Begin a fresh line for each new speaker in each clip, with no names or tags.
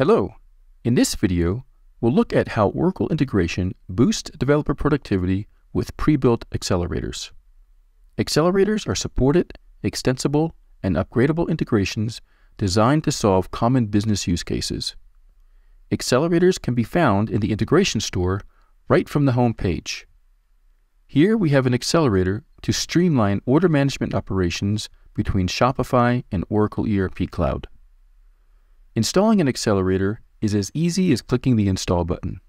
Hello. In this video, we'll look at how Oracle integration boosts developer productivity with pre-built accelerators. Accelerators are supported, extensible, and upgradable integrations designed to solve common business use cases. Accelerators can be found in the integration store right from the home page. Here we have an accelerator to streamline order management operations between Shopify and Oracle ERP Cloud. Installing an accelerator is as easy as clicking the Install button.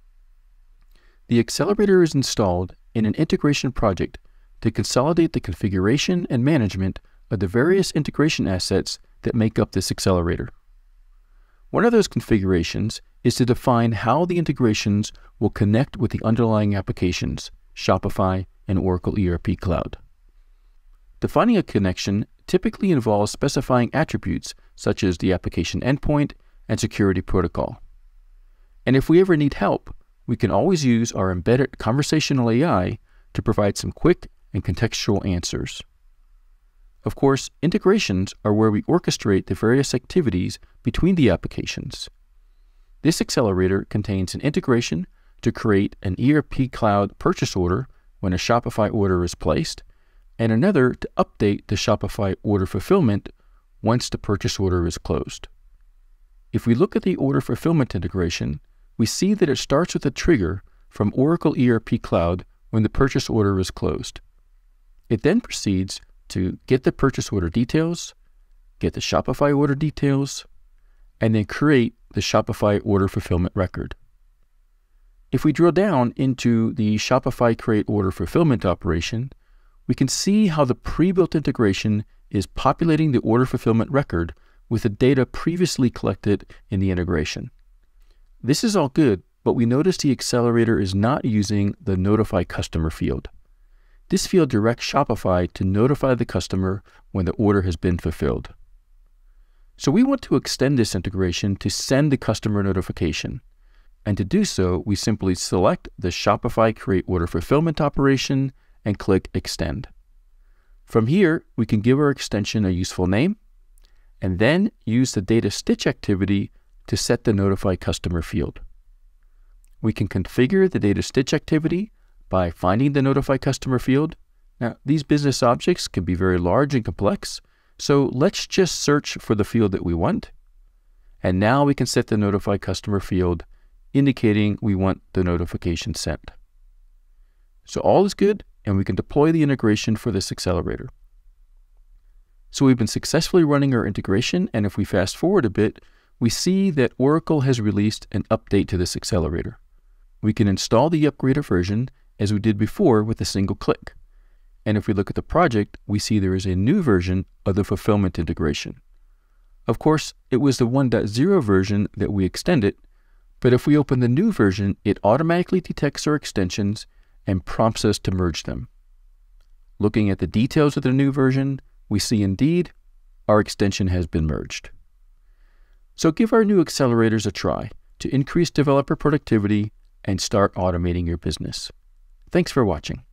The accelerator is installed in an integration project to consolidate the configuration and management of the various integration assets that make up this accelerator. One of those configurations is to define how the integrations will connect with the underlying applications, Shopify and Oracle ERP Cloud. Defining a connection typically involves specifying attributes such as the application endpoint and security protocol. And if we ever need help, we can always use our embedded conversational AI to provide some quick and contextual answers. Of course, integrations are where we orchestrate the various activities between the applications. This accelerator contains an integration to create an ERP Cloud purchase order when a Shopify order is placed, and another to update the Shopify order fulfillment once the purchase order is closed. If we look at the order fulfillment integration, we see that it starts with a trigger from Oracle ERP Cloud when the purchase order is closed. It then proceeds to get the purchase order details, get the Shopify order details, and then create the Shopify order fulfillment record. If we drill down into the Shopify create order fulfillment operation, we can see how the pre-built integration is populating the order fulfillment record with the data previously collected in the integration. This is all good, but we notice the accelerator is not using the notify customer field. This field directs Shopify to notify the customer when the order has been fulfilled. So we want to extend this integration to send the customer notification. And to do so, we simply select the Shopify Create Order Fulfillment operation and click Extend. From here, we can give our extension a useful name and then use the data stitch activity to set the Notify Customer field. We can configure the data stitch activity by finding the Notify Customer field. Now, these business objects can be very large and complex, so let's just search for the field that we want. And now we can set the Notify Customer field, indicating we want the notification sent. So all is good, and we can deploy the integration for this accelerator. So we've been successfully running our integration, and if we fast forward a bit, we see that Oracle has released an update to this accelerator. We can install the upgrader version as we did before with a single click. And if we look at the project, we see there is a new version of the fulfillment integration. Of course, it was the 1.0 version that we extended, but if we open the new version, it automatically detects our extensions and prompts us to merge them. Looking at the details of the new version, we see indeed our extension has been merged. So give our new accelerators a try to increase developer productivity and start automating your business. Thanks for watching.